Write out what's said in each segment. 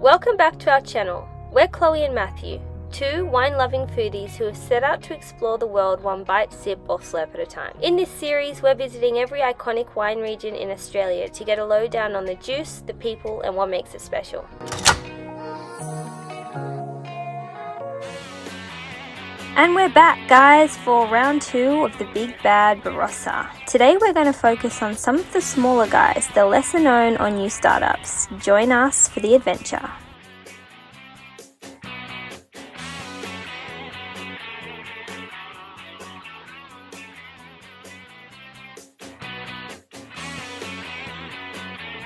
Welcome back to our channel. We're Chloe and Matthew, two wine loving foodies who have set out to explore the world one bite, sip, or slurp at a time. In this series, we're visiting every iconic wine region in Australia to get a lowdown on the juice, the people, and what makes it special. And we're back, guys, for round two of the Big Bad Barossa. Today we're going to focus on some of the smaller guys, the lesser known or new startups. Join us for the adventure.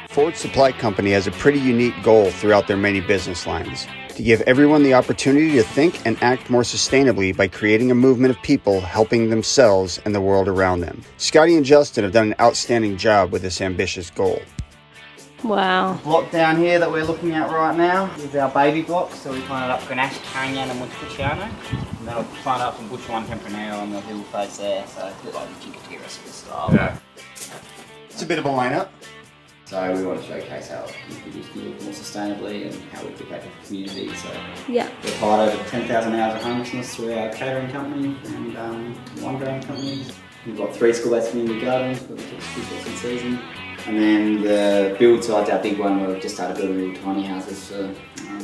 Forage Supply Company has a pretty unique goal throughout their many business lines to give everyone the opportunity to think and act more sustainably by creating a movement of people helping themselves and the world around them. Scotty and Justin have done an outstanding job with this ambitious goal. Wow. block down here that we're looking at right now is our baby block. So we planted up Grenache, Carignan and Montepulciano. And then we'll plant up some bush vine Tempranillo on the hill face there. So it's a bit like the Gingatira sort style. Yeah. It's a bit of a lineup. So we want to showcase how we produce milk more sustainably and how we give back to the community. So Yeah. we've hired over 10,000 hours of homelessness through our catering company and um, wine growing company. We've got three school-based community gardens, we've got the school in season. And then the build side's our big one where we've just started building little tiny houses for um,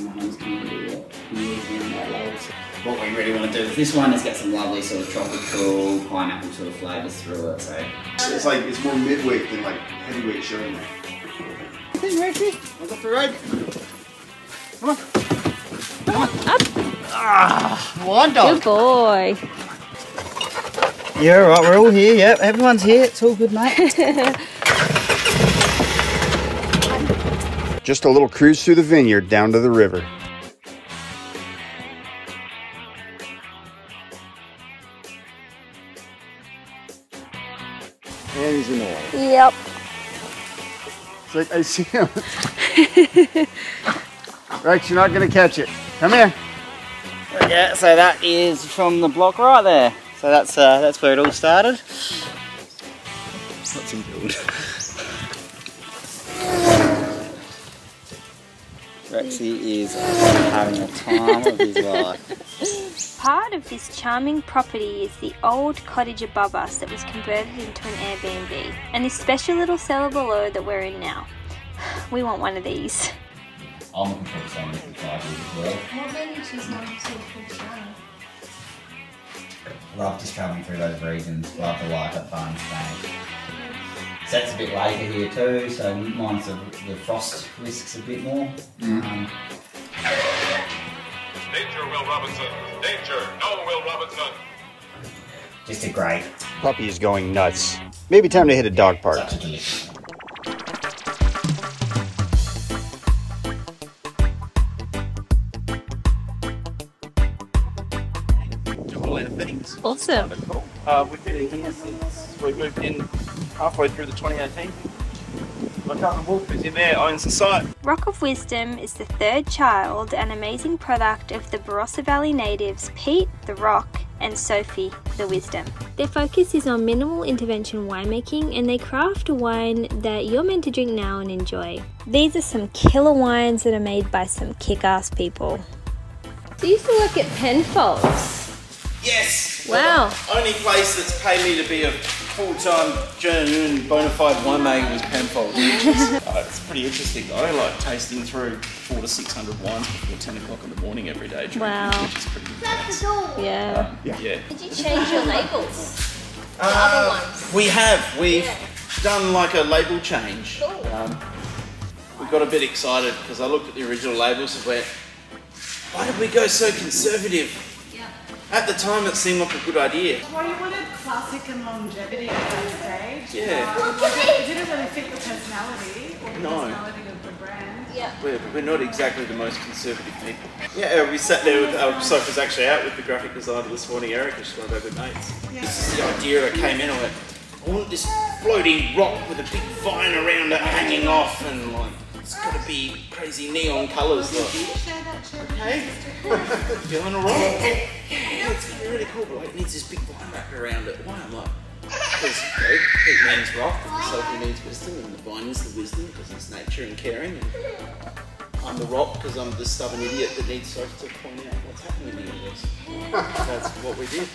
the homeless community that communities in Adelaide. So what we really want to do with this one is get some lovely sort of tropical pineapple sort of flavours through it. So It's like it's more midweight than like heavyweight Chardonnay. Hey, Reggie, what's up for ride? Come on. Come on. Up. Ah, one dog. Good boy. Yeah, right, we're all here, yep, everyone's here, it's all good, mate. Just a little cruise through the vineyard down to the river. And he's in oil. Yep. It's like I see him. Rex, you're not gonna catch it. Come here. yeah, so that is from the block right there. So that's uh, that's where it all started. What's in build? Rexy is having a time of his life. Part of this charming property is the old cottage above us that was converted into an Airbnb, and this special little cellar below that we're in now. We want one of these. I'm looking for the same as five years as well. What made you choose not to Cristiano? Love just travelling through those regions, love the life at Barnes Bay. Set's a bit later here too, so mine's the, the frost risks a bit more. Um, Danger, Will Robinson. Danger. No, Will Robinson. just a great, Puppy is going nuts. Maybe time to hit a dog park. such a delicious. a lot of things. Awesome. Uh, we've been in here since we moved in halfway through the 2018. My cousin Wolf, who's in there, owns the site. Rock of Wisdom is the third child and amazing product of the Barossa Valley natives Pete, the Rock, and Sophie, the Wisdom. Their focus is on minimal intervention winemaking and they craft a wine that you're meant to drink now and enjoy. These are some killer wines that are made by some kick ass people. So you used to work at Penfolds. Yes! Wow. Only place that's paid me to be a full-time, genuine, bona fide winemaker was Penfold. uh, it's pretty interesting. I like tasting through four to six hundred wines before 10 o'clock in the morning every day. drinking, Wow. Which is pretty That's intense. the door. Yeah. Yeah. Did you change your labels? Uh, ones. We have. We've done like a label change. Cool. Um, we got a bit excited because I looked at the original labels and went, why did we go so conservative? Yeah. At the time, it seemed like a good idea. Well, you wanted classic and longevity at that stage. Yeah. Um, but it didn't really fit the personality or the No. personality of the brand. Yeah. We're, we're not exactly the most conservative people. Yeah, uh, we sat there with, um, Soph was actually out with the graphic designer this morning, Erica, she's one of our good mates. This is the idea that came in, I went, I want this floating rock with a big vine around it hanging off and like, it's gotta be crazy neon colours. Like, Share that shirt. okay, feeling alright. Yeah, it's gonna be really cool, but like, it needs this big vine wrapped around it. Why? I'm like, because you know, it means rock, and Sophie means wisdom, and the vine is the wisdom because it's nature and caring. And I'm the rock because I'm the stubborn idiot that needs Soph to point out what's happening in the universe. That's what we did.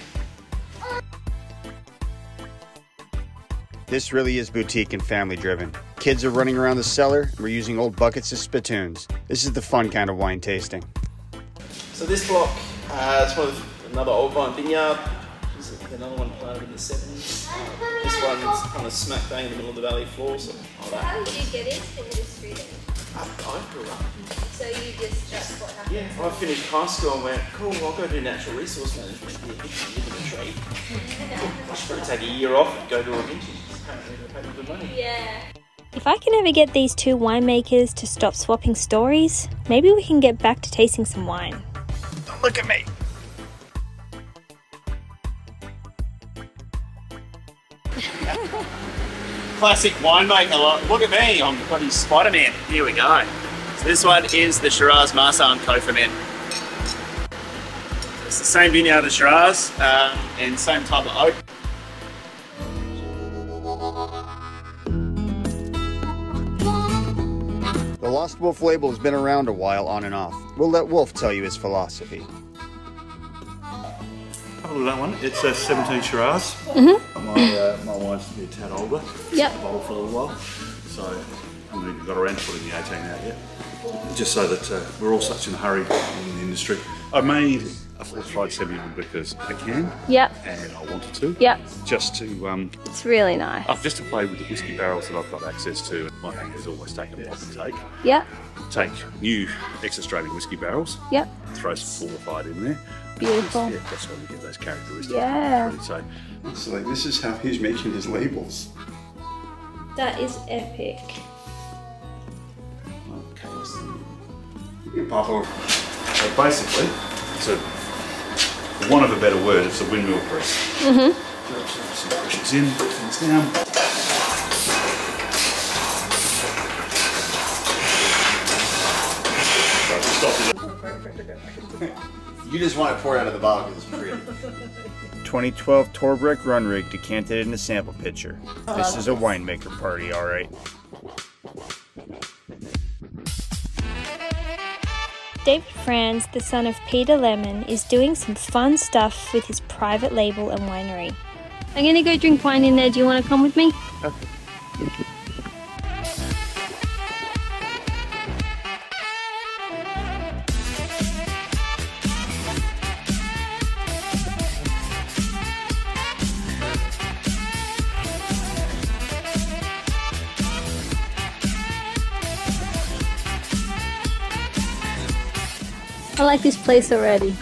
This really is boutique and family driven. Kids are running around the cellar, and we're using old buckets as spittoons. This is the fun kind of wine tasting. So this block, uh, it's one of another old vine vineyard. This is another one planted in the 70s. Uh, this one's kind of smack bang in the middle of the valley floor. So, that, How did you get into the industry then? I, I grew up. So you just, that's what happened? Yeah, I finished high school and went, cool, I'll go do natural resource management. Yeah, live in a trade. I should probably take a year off and go to a vintage. Apparently pay good money. Yeah. If I can ever get these two winemakers to stop swapping stories, maybe we can get back to tasting some wine. Look at me. Classic winemaker. Look- Look at me, I'm bloody Spider Man. Here we go. So this one is the Shiraz Marsanne co-ferment. It's the same vineyard as Shiraz um, and same type of oak. The Lost Wolf label has been around a while on and off. We'll let Wolf tell you his philosophy. A that one. It's a 17 Shiraz. Mm-hmm. My, uh, my wife's a tad older. Yep. Bottled for a little while. So I haven't even got around to putting the 18 out yet. Just so that uh, we're all such in a hurry in the industry. I made a fortified 71 because I can Yep, and I wanted to. yep, Just to um, it's really nice. oh, just to play with the whiskey barrels that I've got access to. My hanger's always taken a pop and take. Yep, Take new ex-Australian whiskey barrels, yep, throw some fortified in there. Beautiful. Yeah, that's where we get those characteristics. Yeah. So So like this is how he's making his labels. That is epic. So basically, it's a, for want of a better word, it's a windmill press. Mm-hmm. Some pushes in, things down. You just want it poured out of the bottle because it's pretty. 2012 Torbreck Run Rig decanted in a sample pitcher. This is a oh, winemaker party, all right. David Franz, the son of Peter Lehmann, is doing some fun stuff with his private label and winery. I'm gonna go drink wine in there. Do you want to come with me? I like this place already.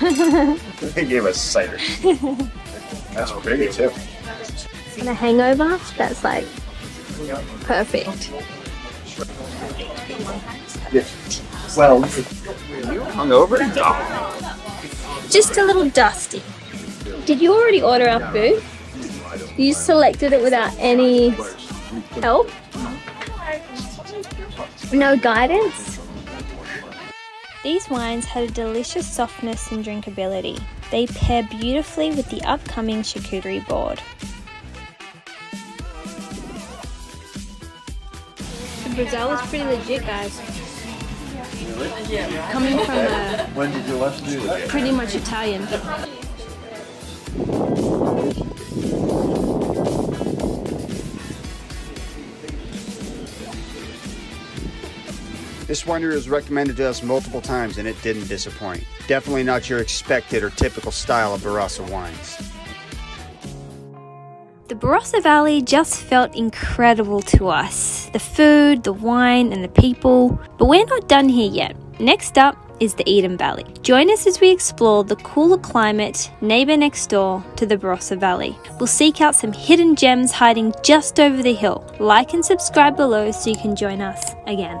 They gave us cider. That's pretty too. And a hangover, that's like perfect. Well, you hungover? Just a little dusty. Did you already order our food? You selected it without any help? No guidance? These wines had a delicious softness and drinkability. They pair beautifully with the upcoming charcuterie board. The Brazil is pretty legit, guys. Coming from a When did you last do that? pretty much Italian. This winery was recommended to us multiple times and it didn't disappoint. Definitely not your expected or typical style of Barossa wines. The Barossa Valley just felt incredible to us. The food, the wine, and the people. But we're not done here yet. Next up is the Eden Valley. Join us as we explore the cooler climate neighbour next door to the Barossa Valley. We'll seek out some hidden gems hiding just over the hill. Like and subscribe below so you can join us again.